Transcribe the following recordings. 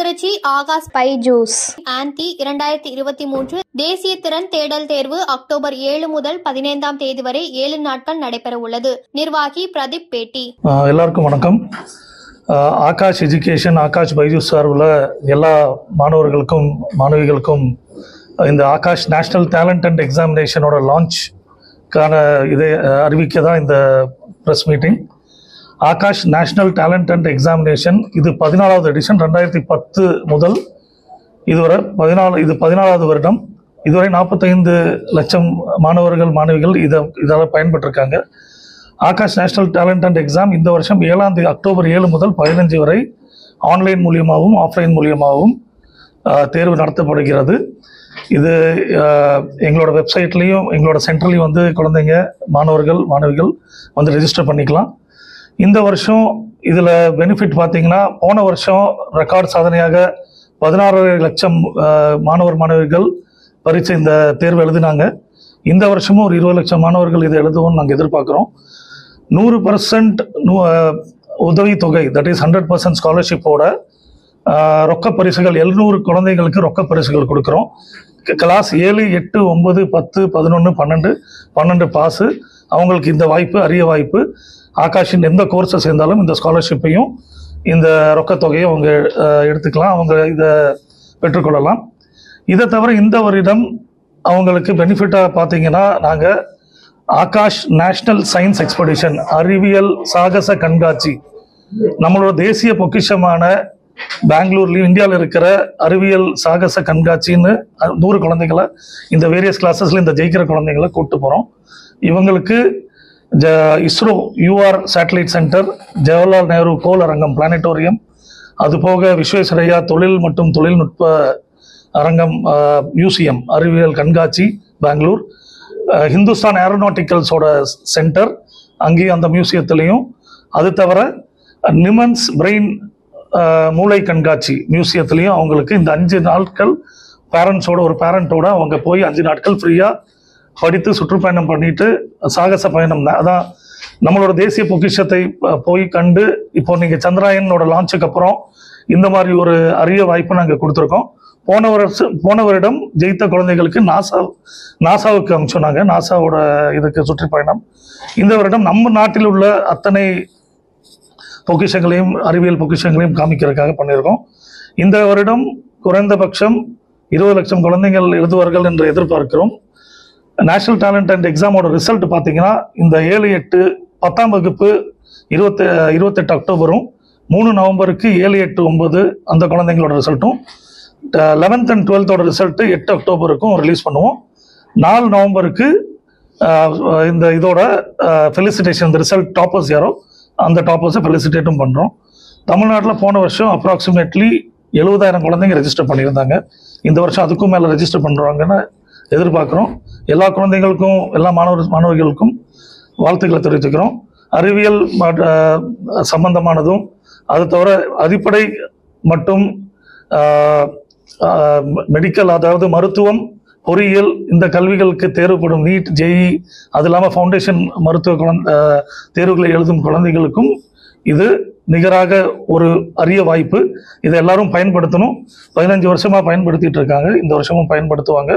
Trichy Akash Byju's anti இரண்டாயிரத்தி இருபத்தி மூன்று தேசிய திறன் தேடல் தேர்வு அக்டோபர் ஏழு முதல் பதினைந்தாம் தேதி வரை ஏழு நாட்கள் நடைபெற உள்ளது. நிர்வாகி பிரதீப் பேட்டி. எல்லாருக்கும் வணக்கம். ஆகாஷ் எஜுகேஷன் ஆகாஷ் பைஜூஸ் சார்பில் எல்லா மாணவர்களுக்கும் மாணவிகளுக்கும் இந்த ஆகாஷ் நேஷ்னல் டேலண்ட் அண்ட் எக்ஸாமினேஷனோட லான்ச்க்கான இதை அறிவிக்க தான் இந்த press meeting. Aakash national talent and examination. இது பதினாலாவது எடிஷன் ரெண்டாயிரத்தி பத்து முதல் இதுவரை பதினாலு இது பதினாலாவது வருடம். இதுவரை நாற்பத்தைந்து லட்சம் மாணவர்கள் மாணவிகள் இதை இதால் பயன்பட்டிருக்காங்க Aakash national talent and exam இந்த வருஷம் ஏழாம் தேதி அக்டோபர் ஏழு முதல் பதினஞ்சு வரை ஆன்லைன் மூலியமாகவும் ஆஃப்லைன் மூலியமாகவும் தேர்வு நடத்தப்படுகிறது. இது எங்களோட வெப்சைட்லேயும் எங்களோட சென்டர்லேயும் வந்து குழந்தைங்க மாணவர்கள் மாணவிகள் வந்து ரெஜிஸ்டர் பண்ணிக்கலாம். இந்த வருஷம் இதில் பெனிஃபிட் பார்த்தீங்கன்னா போன வருஷம் ரெக்கார்ட் சாதனையாக பதினாறு லட்சம் மாணவர் மாணவிகள் பரீட்சை இந்த தேர்வு எழுதினாங்க. இந்த வருஷமும் ஒரு இருபது லட்சம் மாணவர்கள் இதை எழுதுவோம்னு நாங்கள் எதிர்பார்க்குறோம். நூறு பர்சன்ட் உதவித்தொகை தட் இஸ் ஹண்ட்ரட் பர்சன்ட் ஸ்காலர்ஷிப்போட ரொக்க பரிசுகள் எழுநூறு குழந்தைங்களுக்கு ரொக்க பரிசுகள் கொடுக்குறோம். கிளாஸ் ஏழு எட்டு ஒன்பது பத்து பதினொன்று பன்னெண்டு பன்னெண்டு பாஸு அவங்களுக்கு இந்த வாய்ப்பு அரிய வாய்ப்பு. ஆகாஷின் எந்த கோர்ஸை சேர்ந்தாலும் இந்த ஸ்காலர்ஷிப்பையும் இந்த ரொக்கத்தொகையும் அவங்க எடுத்துக்கலாம். அவங்க இதை பெற்றுக்கொள்ளலாம். இதை தவிர இந்த வருடம் அவங்களுக்கு பெனிஃபிட்டாக பார்த்தீங்கன்னா நாங்கள் ஆகாஷ் நேஷ்னல் சயின்ஸ் எக்ஸ்பெடிஷன் அறிவியல் சாகச கண்காட்சி நம்மளோட தேசிய பொக்கிஷமான பெங்களூர்லேயும் இந்தியாவில் இருக்கிற அறிவியல் சாகச கண்காட்சின்னு நூறு குழந்தைங்களை இந்த வேரியஸ் கிளாஸஸில் இந்த ஜெயிக்கிற குழந்தைங்களை கூப்பிட்டு போகிறோம் இவங்களுக்கு ஜ ISRO UR satellite centre Jawaharlal Nehru கோல் அரங்கம் பிளானட்டோரியம் அது போக விஸ்வேஸ்வரையா தொழில் மற்றும் தொழில்நுட்ப அரங்கம் மியூசியம் அறிவியல் கண்காட்சி பெங்களூர். ஹிந்துஸ்தான் ஏரோநாட்டிக்கல்ஸோட சென்டர் அங்கேயும் அந்த மியூசியத்துலேயும். அது தவிர நிமன்ஸ் பிரெயின் மூளை கண்காட்சி மியூசியத்துலேயும் அவங்களுக்கு இந்த அஞ்சு நாட்கள் பேரண்ட்ஸோட ஒரு பேரண்ட்டோட அவங்க போய் அஞ்சு நாட்கள் ஃப்ரீயாக படித்து சுற்றுப்பயணம் பண்ணிட்டு சாகச பயணம் தான். அதான் நம்மளோட தேசிய பொக்கிஷத்தை போய் கண்டு இப்போ நீங்கள் சந்திராயனோட லான்ச்சுக்கு அப்புறம் இந்த மாதிரி ஒரு அரிய வாய்ப்பு நாங்கள் கொடுத்துருக்கோம். போன வருஷம் போன வருடம் ஜெயித்த குழந்தைகளுக்கு நாசா நாசாவுக்கு அனுப்பிச்சோம் நாங்கள் நாசாவோட இதுக்கு சுற்றுப்பயணம். இந்த வருடம் நம்ம நாட்டில் உள்ள அத்தனை பொக்கிஷங்களையும் அறிவியல் பொக்கிஷங்களையும் காமிக்கிறதுக்காக பண்ணியிருக்கோம். இந்த வருடம் குறைந்தபட்சம் இருபது லட்சம் குழந்தைகள் எழுதுவார்கள் என்று எதிர்பார்க்கிறோம். நேஷனல் டேலண்ட் அண்ட் எக்ஸாமோட ரிசல்ட் பார்த்தீங்கன்னா இந்த ஏழு எட்டு பத்தாம் வகுப்பு இருபத்தி இருபத்தெட்டு அக்டோபரும் மூணு நவம்பருக்கு ஏழு எட்டு ஒன்பது அந்த குழந்தைங்களோட ரிசல்ட்டும் லெவன்த் அண்ட் டுவெல்த்தோட ரிசல்ட்டு எட்டு அக்டோபருக்கும் ரிலீஸ் பண்ணுவோம். நாலு நவம்பருக்கு இந்த இதோட ஃபெலிசிட்டேஷன் இந்த ரிசல்ட் டாப்பர்ஸ் யாரோ அந்த டாப்பர்ஸை ஃபெலிசிட்டேட்டும் பண்ணுறோம் தமிழ்நாட்டில் போன வருஷம் அப்ராக்சிமேட்லி எழுபதாயிரம் குழந்தைங்க ரெஜிஸ்டர் பண்ணியிருந்தாங்க. இந்த வருஷம் அதுக்கும் மேலே ரெஜிஸ்டர் பண்ணுறாங்கன்னு எதிர்பார்க்குறோம். எல்லா குழந்தைங்களுக்கும் எல்லா மாணவர் மாணவிகளுக்கும் வாழ்த்துக்களை தெரிவித்துக்கிறோம். அறிவியல் ம- சம்பந்தமானதும் அது தவிர அடிப்படை மற்றும் மெடிக்கல் அதாவது மருத்துவம் பொறியியல் இந்த கல்விகளுக்கு தேர்வுப்படும் நீட் ஜேஇ அது இல்லாமல் ஃபவுண்டேஷன் மருத்துவ குழந்த தேர்வுகளை எழுதும் குழந்தைகளுக்கும் இது நிகராக ஒரு அரிய வாய்ப்பு. இதை எல்லாரும் பயன்படுத்தணும். பதினஞ்சு வருஷமாக பயன்படுத்திட்டு இருக்காங்க. இந்த வருஷமும் பயன்படுத்துவாங்க.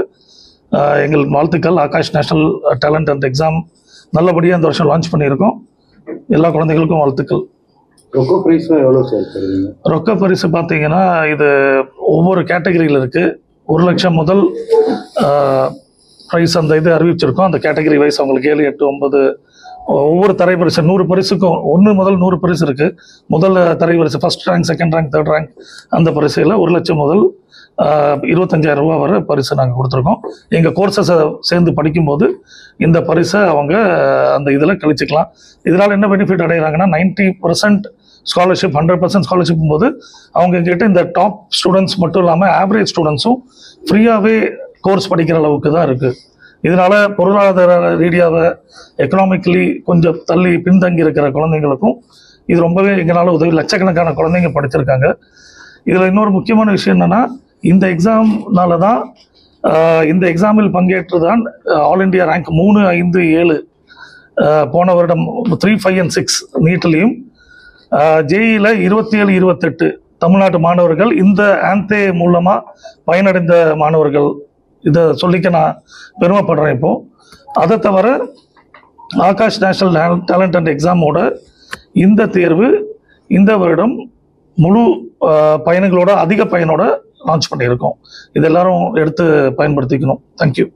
எங்கள் வாழ்த்துக்கள் Aakash national talent and exam நல்லபடியாக இந்த வருஷம் லான்ச் பண்ணியிருக்கோம். எல்லா குழந்தைகளுக்கும் வாழ்த்துக்கள். ரொக்க ப்ரைஸும் எவ்வளோ ரொக்க பரிசு பார்த்தீங்கன்னா இது ஒவ்வொரு கேட்டகரியில் இருக்குது ஒரு லட்சம் முதல் ப்ரைஸ் அந்த இது அறிவிச்சிருக்கோம். அந்த கேட்டகரி வைஸ் அவங்களுக்கு ஏழு எட்டு ஒன்பது ஒவ்வொரு தரை பரிசு நூறு பரிசுக்கும் ஒன்று முதல் நூறு பரிசு இருக்குது முதல் தரை பரிசு first rank second rank third rank அந்த பரிசையில் ஒரு லட்சம் முதல் இருபத்தஞ்சாயிரம் ரூபா வரை பரிசு நாங்கள் கொடுத்துருக்கோம். எங்கள் கோர்சஸை சேர்ந்து படிக்கும்போது இந்த பரிசை அவங்க அந்த இதில் கழிச்சிக்கலாம். இதனால் என்ன benefit அடைகிறாங்கன்னா ninety percent scholarship hundred percent scholarship போது அவங்க கிட்ட இந்த டாப் ஸ்டூடெண்ட்ஸ் மட்டும் இல்லாமல் ஆவரேஜ் ஸ்டூடெண்ட்ஸும் ஃப்ரீயாகவே கோர்ஸ் படிக்கிற அளவுக்கு தான் இருக்குது இதனால பொருளாதார ரீதியாக எக்கனாமிக்கலி கொஞ்சம் தள்ளி பின்தங்கி இருக்கிற குழந்தைங்களுக்கும் இது ரொம்பவே எங்களால் உதவி லட்சக்கணக்கான குழந்தைங்க படிச்சிருக்காங்க. இதில் இன்னொரு முக்கியமான விஷயம் என்னென்னா இந்த எக்ஸாம்னால தான் இந்த எக்ஸாமில் பங்கேற்று தான் ஆல் இந்தியா ரேங்க் மூணு ஐந்து ஏழு. போன வருடம் த்ரீ ஃபைவ் அண்ட் சிக்ஸ் நீட்லேயும் ஜேஇயில் இருபத்தி ஏழு இருபத்தெட்டு தமிழ்நாட்டு மாணவர்கள் இந்த ஆந்தே மூலமாக பயனடைந்த மாணவர்கள். இதை சொல்லிக்க நான் பெருமைப்படுறேன் இப்போது அதை தவிர ஆகாஷ் நேஷனல் டேலண்ட் அண்ட் எக்ஸாமோட இந்த தேர்வு இந்த வருடம் முழு பயணங்களோட அதிக பயனோட லான்ச் பண்ணியிருக்கோம். இது எல்லாரும் எடுத்து பயன்படுத்திக்கணும். தேங்க்யூ